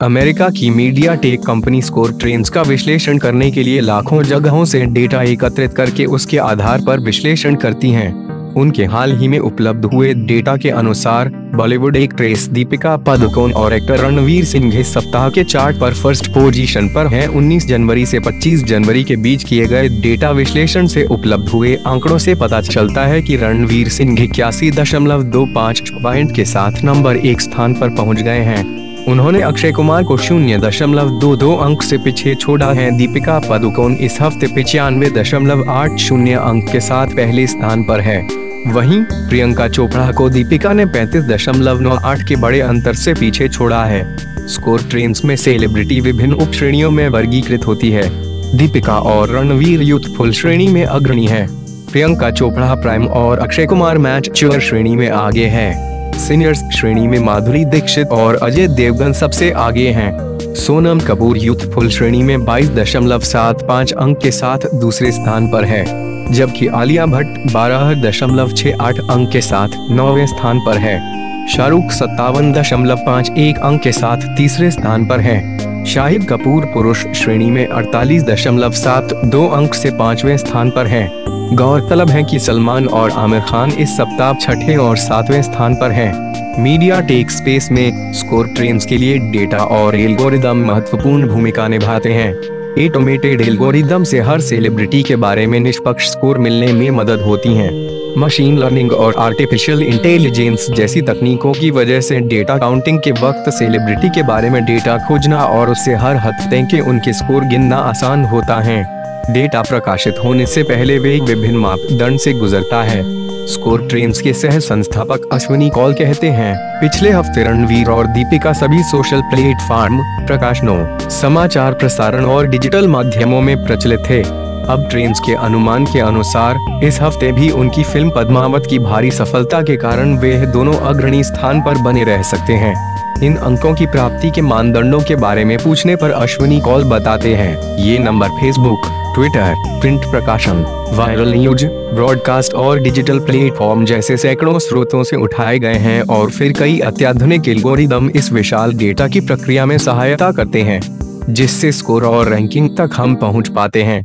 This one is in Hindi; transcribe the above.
अमेरिका की media tech company Score Trends का विश्लेषण करने के लिए लाखों जगहों से डेटा एकत्रित करके उसके आधार पर विश्लेषण करती हैं। उनके हाल ही में उपलब्ध हुए डेटा के अनुसार, बॉलीवुड एक्ट्रेस दीपिका पादुकोण और एक्टर रणवीर सिंह इस सप्ताह के चार्ट पर फ़र्स्ट पोजीशन पर हैं। 19 जनवरी से 25 जनवरी के बीच किए गए डेटा विश्लेषण से उपलब्ध हुए आंकड़ों से पता चलता है कि रणवीर सिंह इक्यासी दशमलव दो पाँच पॉइंट के साथ नंबर एक स्थान पर पहुँच गए हैं उन्होंने अक्षय कुमार को शून्य दशमलव दो दो अंक से पीछे छोड़ा है। दीपिका पादुकोण इस हफ़्ते पिचानवे दशमलव आठ शून्य अंक के साथ पहले स्थान पर है। वहीं प्रियंका चोपड़ा को दीपिका ने पैंतीस दशमलव नौ आठ के बड़े अंतर से पीछे छोड़ा है। स्कोर ट्रेंड्स में सेलिब्रिटी विभिन्न उप श्रेणियों में वर्गीकृत होती है। दीपिका और रणवीर यूथफुल श्रेणी में अग्रणी है। प्रियंका चोपड़ा प्राइम और अक्षय कुमार मैच श्रेणी में आगे है। सीनियर्स श्रेणी में माधुरी, दीक्षित और अजय देवगन सबसे आगे हैं। सोनम कपूर यूथफुल श्रेणी में बाईस दशमलव सात पाँच अंक के साथ दूसरे स्थान पर है, जबकि आलिया भट्ट बारह दशमलव छह आठ अंक के साथ नौवे स्थान पर है। शाहरुख सत्तावन दशमलव पाँच एक अंक के साथ तीसरे स्थान पर है। शाहिद कपूर पुरुष श्रेणी में अड़तालीस दशमलव सात दो अंक से पाँचवें स्थान पर है। गौरतलब है कि सलमान और आमिर खान इस सप्ताह छठे और सातवें स्थान पर हैं। मीडिया टेक स्पेस में स्कोर ट्रेंड्स के लिए डेटा और एल्गोरिदम महत्वपूर्ण भूमिका निभाते हैं। एटोमेटेड एल्गोरिदम से हर सेलिब्रिटी के बारे में निष्पक्ष स्कोर मिलने में मदद होती है। मशीन लर्निंग और आर्टिफिशियल इंटेलिजेंस जैसी तकनीकों की वजह से डेटा काउंटिंग के वक्त सेलिब्रिटी के बारे में डेटा खोजना और उससे हर हफ़्ते के उनके स्कोर गिनना आसान होता है। डेटा प्रकाशित होने से पहले वे विभिन्न मापदंड से गुजरता है। स्कोर ट्रेंड्स के सह संस्थापक अश्विनी कॉल कहते हैं, पिछले हफ़्ते रणवीर और दीपिका सभी सोशल प्लेटफॉर्म, प्रकाशनों, समाचार प्रसारण और डिजिटल माध्यमों में प्रचलित थे। अब ट्रेंड्स के अनुमान के अनुसार, इस हफ़्ते भी उनकी फ़िल्म पद्मावत की भारी सफलता के कारण वे दोनों अग्रणी स्थान पर बने रह सकते हैं। इन अंकों की प्राप्ति के मानदंडों के बारे में पूछने पर अश्विनी कॉल बताते हैं। ये नंबर फेसबुक ट्विटर प्रिंट प्रकाशन वायरल न्यूज़ ब्रॉडकास्ट और डिजिटल प्लेटफॉर्म जैसे सैकड़ों स्रोतों से उठाए गए हैं और फिर कई अत्याधुनिक एल्गोरिदम इस विशाल डेटा की प्रक्रिया में सहायता करते हैं, जिससे स्कोर और रैंकिंग तक हम पहुँच पाते हैं।